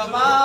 들어봐.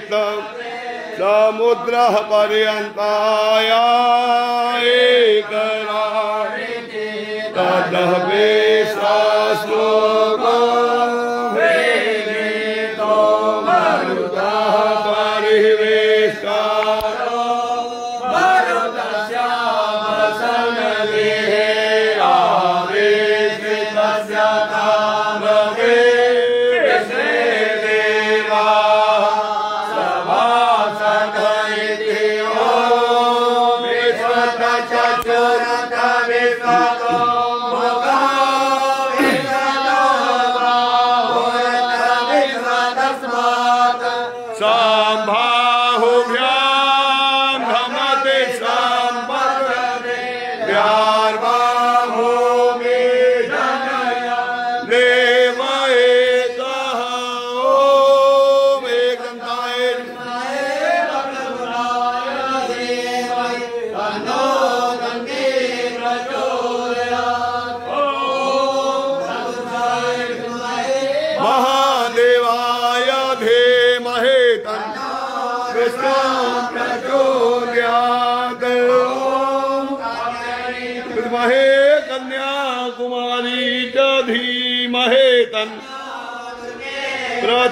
समुद्र समुद्रः पर्यन्ताय एकरा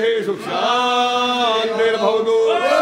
계속 쌍대를 파우도